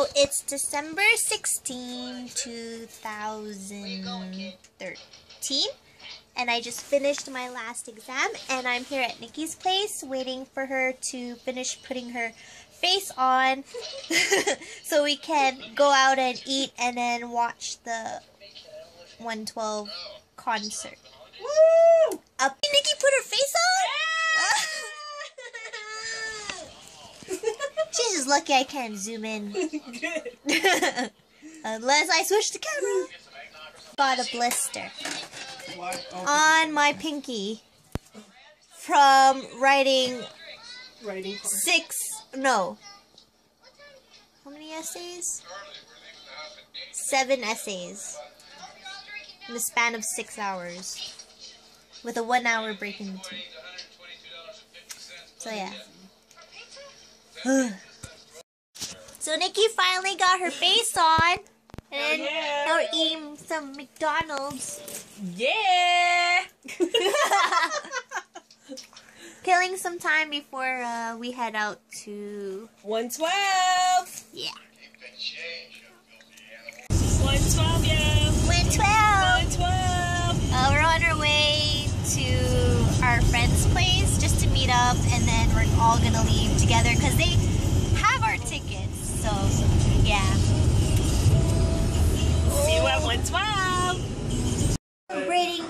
So it's December 16, 2013. And I just finished my last exam and I'm here at Nikki's place waiting for her to finish putting her face on so we can go out and eat and then watch the 112 concert. Woo! Up Nikki put her face on? She's just lucky I can't zoom in. Unless I switch the camera. Got a blister on my pinky from writing Writing six, no. How many essays? Seven essays. In the span of six hours. With a one hour break in between. So yeah. so Nikki finally got her face on. And yeah. now we're eating some McDonald's. Yeah. Killing some time before uh, we head out to One twelve. yeah. One twelve. Yeah. One twelve. One twelve. Uh, we're on our way to our friend's place meet up, and then we're all gonna leave together because they have our tickets. So yeah. See you at one twelve. Grading,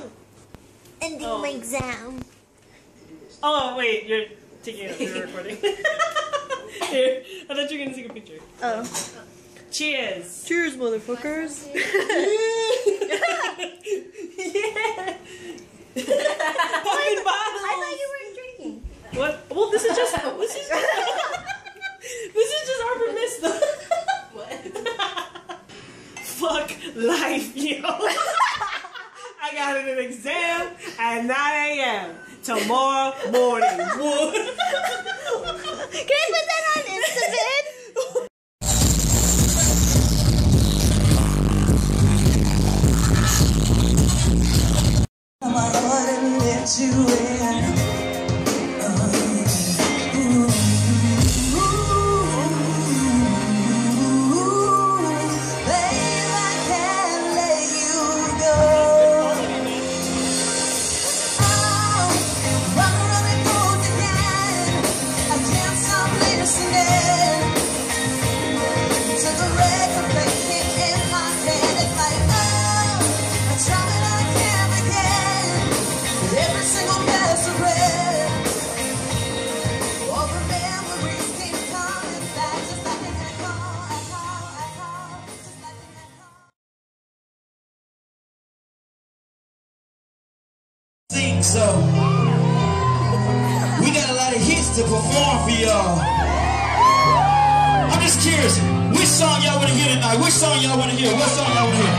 ending Oh. my exam. Oh wait, you're taking it. You're recording. Here, I thought you were gonna take a picture. Oh. Cheers. Cheers, motherfuckers. yeah. Popping bottles. I thought you weren't drinking. What? Well, this is just this is this is just our permiss What? Fuck life, yo. I got an exam at 9 a.m. tomorrow morning. Can I put that on Instavid? For y'all. I'm just curious, which song y'all wanna hear tonight? Which song y'all wanna hear? What song y'all wanna hear?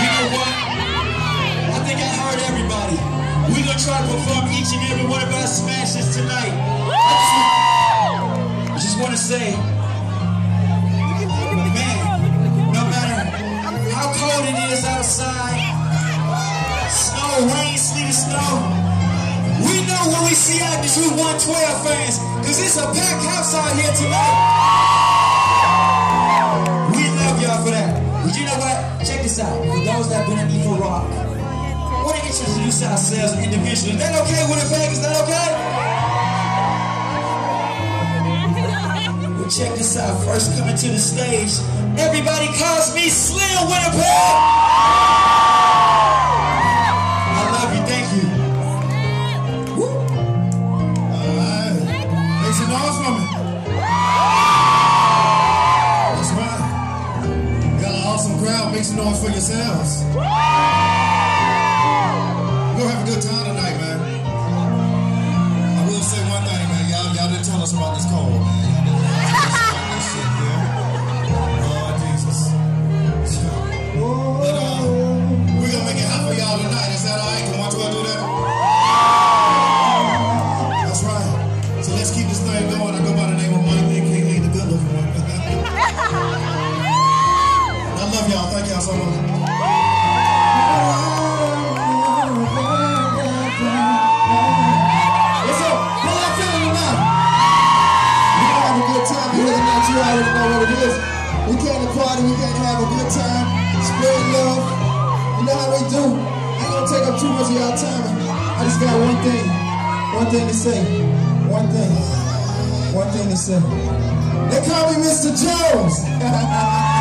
You know what? I think I heard everybody. We're gonna try to perform each and every one of our smashes tonight. I just, I just wanna say, man, no matter how cold it is outside, rain, sleet, or snow, we know when we see out these Route 112 fans, because it's a packed house out here tonight. We love y'all for that. But you know what? Check this out. For those that been in me for rock, I want to introduce ourselves individually. Is that okay with a Vegas? Is that okay? Well, check this out. First coming to the stage, everybody calls me Slim Winnipeg. Yourselves. We're gonna have a good time tonight, man. I will say one thing, man. Y'all, y'all didn't tell us about this cold, man. Y'all didn't tell us about this shit already know what it is. We came to party, we came to have a good time, spread love. You know how we do. I ain't gonna take up too much of y'all time. I just got one thing, one thing to say, one thing, one thing to say. They call me Mr. Jones.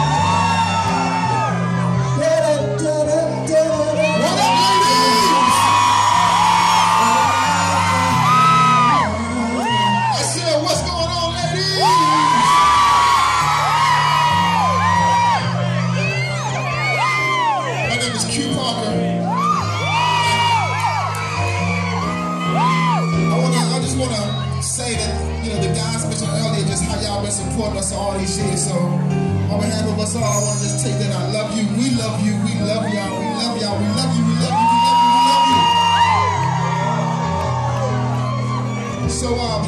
y'all been supporting us all these years. So on behalf of us all, I wanna just take that I love you, we love you, we love y'all, we love y'all, we love you, we love you, we love you, we love you. So um,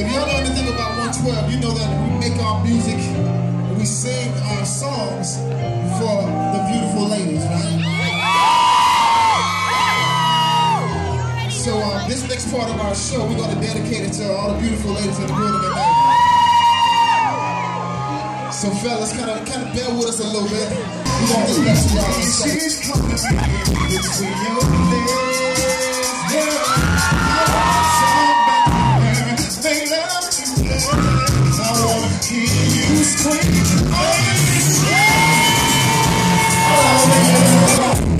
if y'all know anything about 112, you know that we make our music, and we sing our songs for the beautiful ladies, right? So um, this next part of our show, we're gonna dedicate it to all the beautiful ladies in the building tonight. So fellas, kind of kind of bear with us a little bit. We're gonna get back to y'all in a second. She's coming between your legs, girl. They love you, I wanna hear you scream. Oh,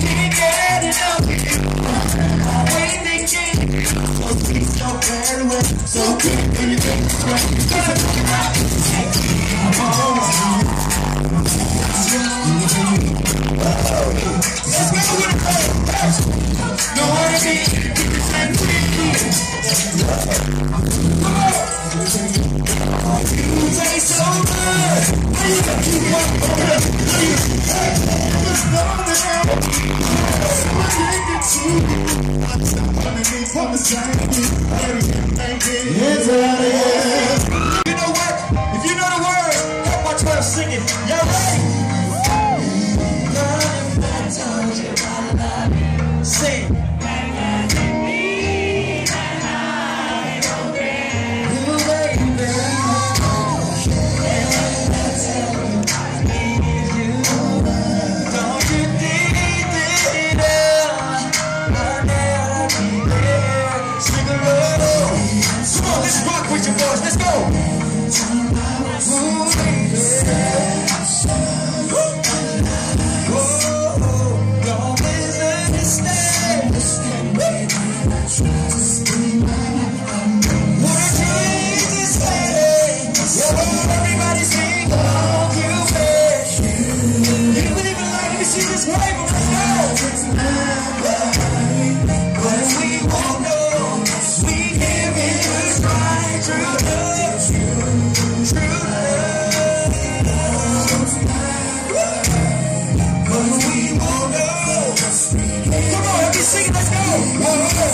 can't get enough. When they can't, so very well, so good when you think it's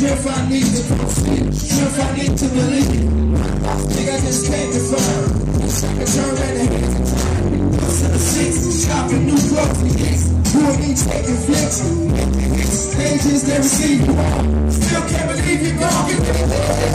Strength I need to proceed, strength I need to believe. Think I just can't define. I turn back the hands to the seats, shopping new. You and me taking flicks. Stages they receive you all. Still can't believe you're gone.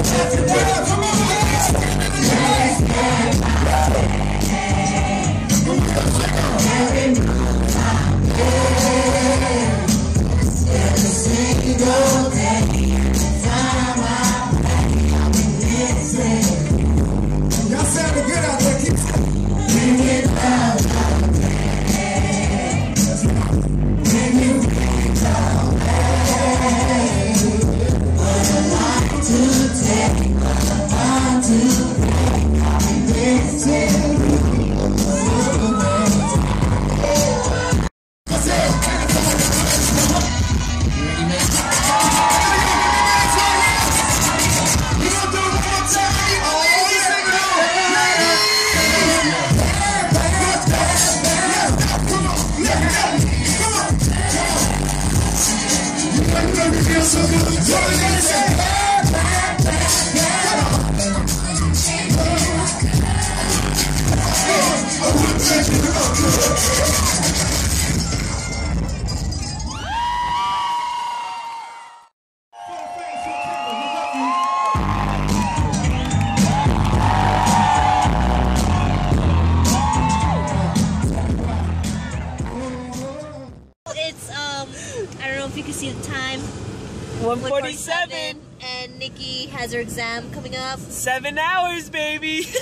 Has her exam coming up. Seven hours, baby.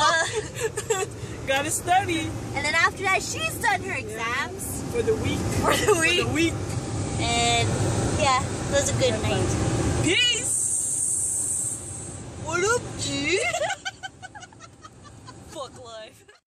Uh, gotta study And then after that, she's done her exams for the week. for the week. For the week. And yeah, it was a good night. Peace. What up, G?